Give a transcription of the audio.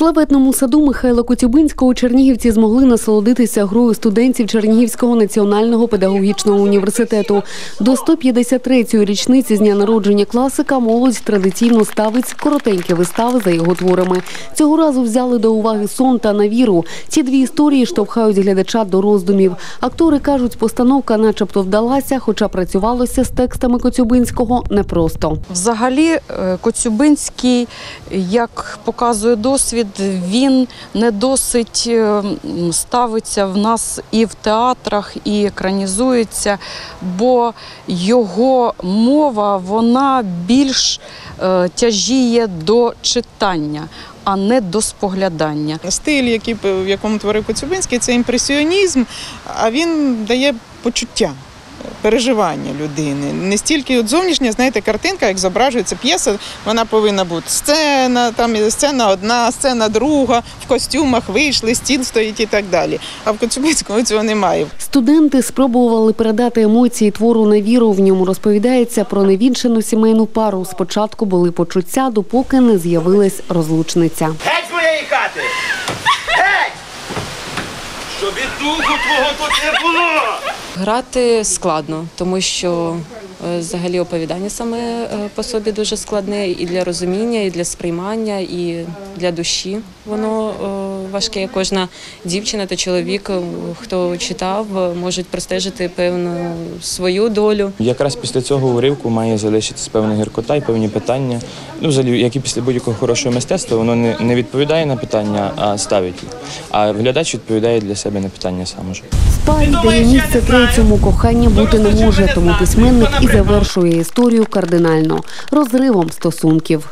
славетному саду Михайла Коцюбинського чернігівці змогли насолодитися грою студентів Чернігівського національного педагогічного університету. До 153-ї річниці з дня народження класика молодь традиційно ставить коротенькі вистави за його творами. Цього разу взяли до уваги сон та навіру. Ці дві історії штовхають глядача до роздумів. Актори кажуть, постановка начебто вдалася, хоча працювалося з текстами Коцюбинського непросто. Взагалі, е, Коцюбинський, як показує досвід, він не досить е, ставиться в нас і в театрах, і екранізується, бо його мова вона більш е, тяжіє до читання, а не до споглядання. Стиль, який, в якому творив Коцюбинський, це імпресіонізм, а він дає почуття. Переживання людини. Не стільки от зовнішня, знаєте, картинка, як зображується п'єса, вона повинна бути сцена, там сцена одна, сцена друга, в костюмах вийшли, стіл стоїть і так далі. А в Коцюбинському цього немає. Студенти спробували передати емоції твору на віру. В ньому розповідається про невінчену сімейну пару. Спочатку були почуття, допоки не з'явилась розлучниця. Геть з моєї хати! Геть! Щоб і духу твого тут не було! Грати складно, тому що е, взагалі оповідання саме е, по собі дуже складне і для розуміння, і для сприймання, і для душі. Воно е, важке. Кожна дівчина та чоловік, е, хто читав, е, можуть простежити певну свою долю. Якраз після цього уривку має залишитись певна гіркота і певні питання. Ну, взагалі, як і після будь-якого хорошого мистецтва, воно не, не відповідає на питання, а ставить їх. А глядач відповідає для себе на питання сам уже. В парі, де місце третьому, кохання бути не може, тому письменник і завершує історію кардинально розривом стосунків.